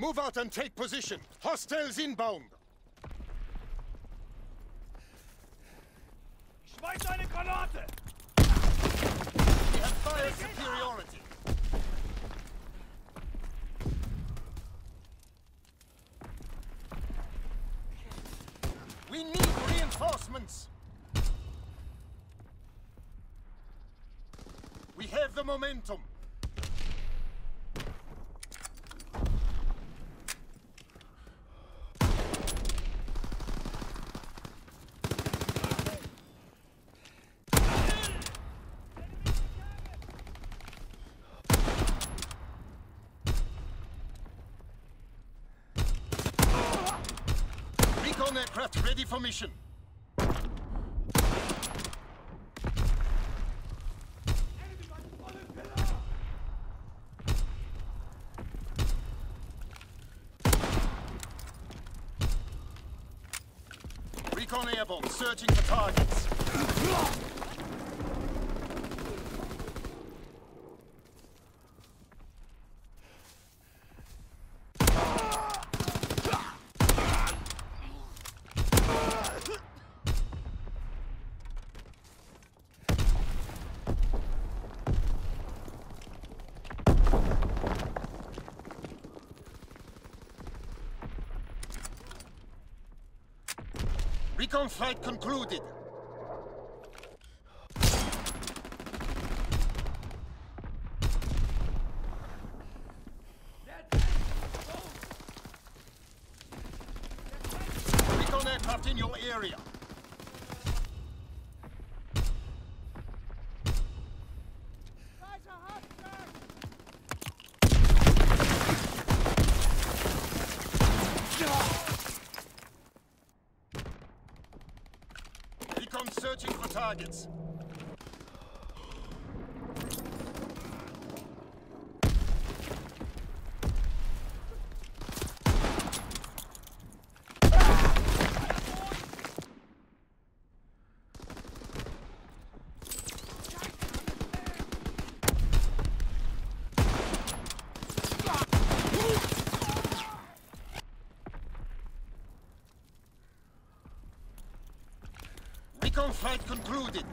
Move out and take position. Hostiles inbound. Schmeiß eine Granate! We have fire superiority. We need reinforcements. We have the momentum. Recon ready for mission. Recon airborne, searching for targets. Recon flight concluded. Recon aircraft in your area. Recon searching for targets. Recon flight concluded.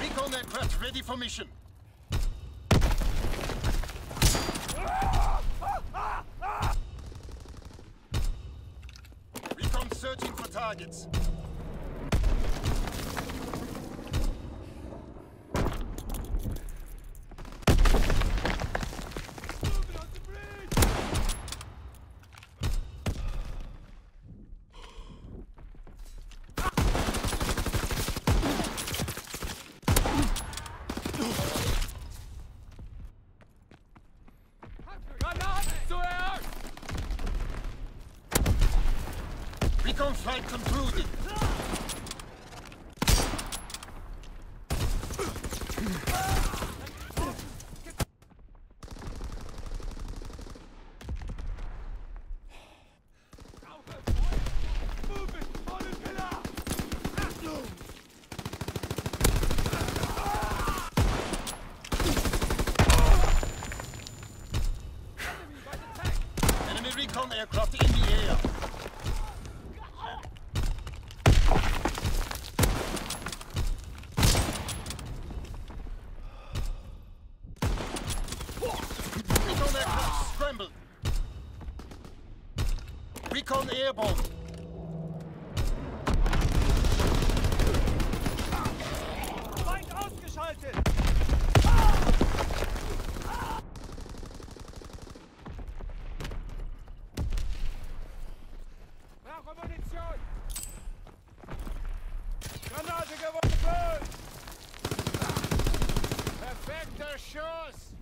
Recon aircraft ready for mission. Recon searching for targets. Granaten zuerst! Recon flight concluded. Airborne. Feind ausgeschaltet! Brauche Munition! Granate geworfen! Perfekter Schuss!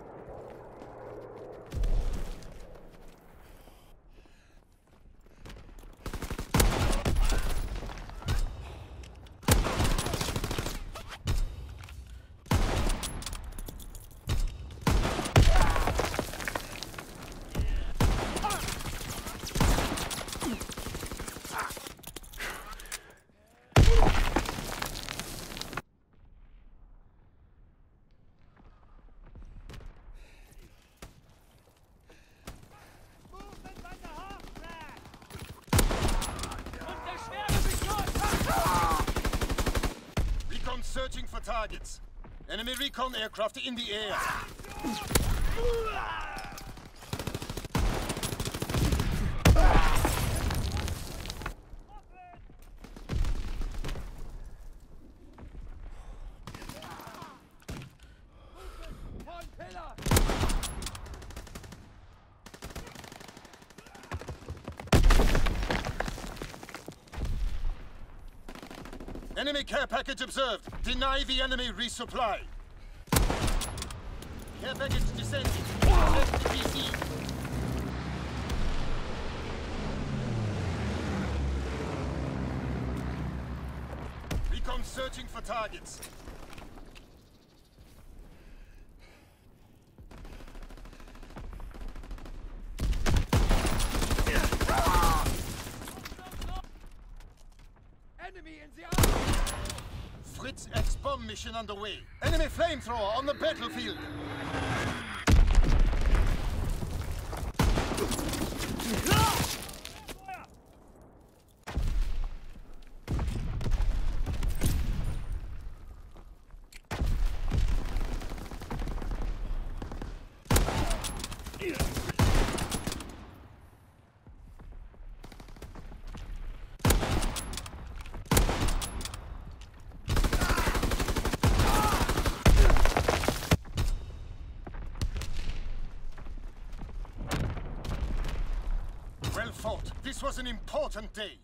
Targets. Enemy recon aircraft in the air. Ah! Enemy care package observed. Deny the enemy resupply. Care package descending. Left the PC. Recon searching for targets. Enemy in the army! Fritz X bomb mission underway. Enemy flamethrower on the battlefield. was an important day.